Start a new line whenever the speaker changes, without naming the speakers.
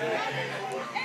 Yeah.